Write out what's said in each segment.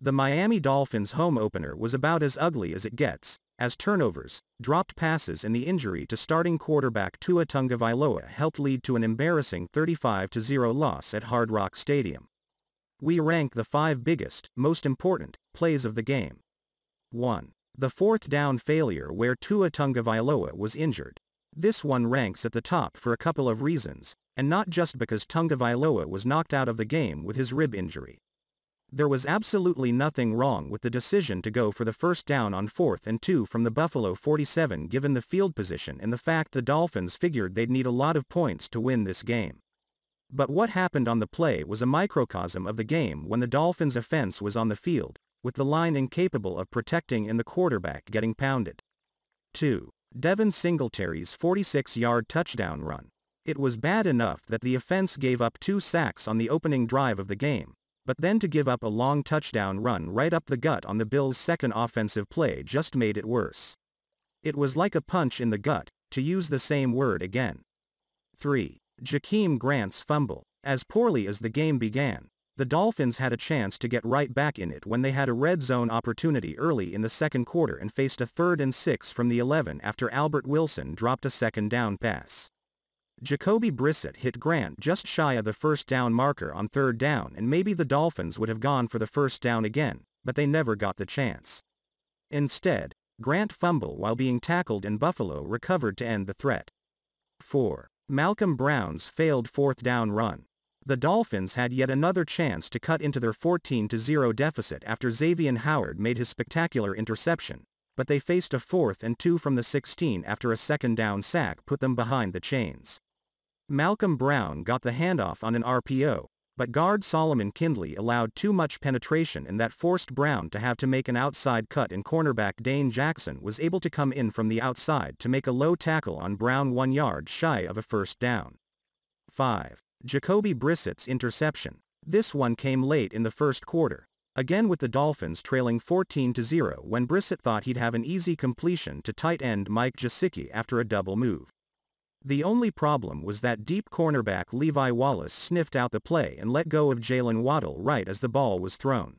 The Miami Dolphins home opener was about as ugly as it gets, as turnovers, dropped passes and the injury to starting quarterback Tua Tagovailoa helped lead to an embarrassing 35-0 loss at Hard Rock Stadium. We rank the five biggest, most important, plays of the game. 1. The fourth down failure where Tua Tagovailoa was injured. This one ranks at the top for a couple of reasons, and not just because Tagovailoa was knocked out of the game with his rib injury. There was absolutely nothing wrong with the decision to go for the first down on 4th and 2 from the Buffalo 47 given the field position and the fact the Dolphins figured they'd need a lot of points to win this game. But what happened on the play was a microcosm of the game when the Dolphins' offense was on the field, with the line incapable of protecting and the quarterback getting pounded. 2. Devin Singletary's 46-yard touchdown run. It was bad enough that the offense gave up two sacks on the opening drive of the game, but then to give up a long touchdown run right up the gut on the Bills' second offensive play just made it worse. It was like a punch in the gut, to use the same word again. 3. Jakeem Grant's fumble. As poorly as the game began, the Dolphins had a chance to get right back in it when they had a red zone opportunity early in the second quarter and faced a third and six from the 11 after Albert Wilson dropped a second down pass. Jacoby Brissett hit Grant just shy of the first down marker on third down and maybe the Dolphins would have gone for the first down again, but they never got the chance. Instead, Grant fumble while being tackled and Buffalo recovered to end the threat. 4. Malcolm Brown's failed fourth down run. The Dolphins had yet another chance to cut into their 14-0 deficit after Xavier Howard made his spectacular interception, but they faced a fourth and two from the 16 after a second down sack put them behind the chains. Malcolm Brown got the handoff on an RPO, but guard Solomon Kindley allowed too much penetration and that forced Brown to have to make an outside cut and cornerback Dane Jackson was able to come in from the outside to make a low tackle on Brown one yard shy of a first down. 5. Jacoby Brissett's interception. This one came late in the first quarter, again with the Dolphins trailing 14-0 when Brissett thought he'd have an easy completion to tight end Mike Gesicki after a double move. The only problem was that deep cornerback Levi Wallace sniffed out the play and let go of Jaylen Waddle right as the ball was thrown.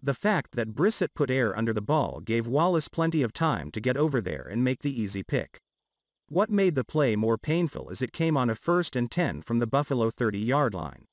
The fact that Brissett put air under the ball gave Wallace plenty of time to get over there and make the easy pick. What made the play more painful is it came on a first and 10 from the Buffalo 30-yard line.